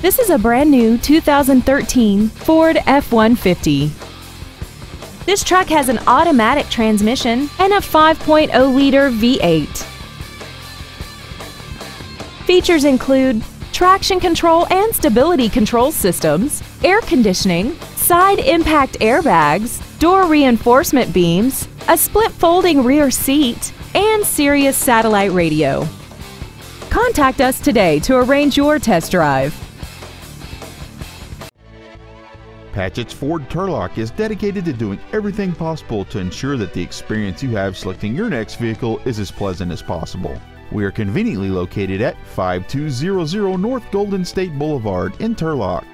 This is a brand new 2013 Ford F-150. This truck has an automatic transmission and a 5.0-liter V8. Features include traction control and stability control systems, air conditioning, side impact airbags, door reinforcement beams, a split folding rear seat, and Sirius satellite radio. Contact us today to arrange your test drive. Patchett's Ford Turlock is dedicated to doing everything possible to ensure that the experience you have selecting your next vehicle is as pleasant as possible. We are conveniently located at 5200 North Golden State Boulevard in Turlock.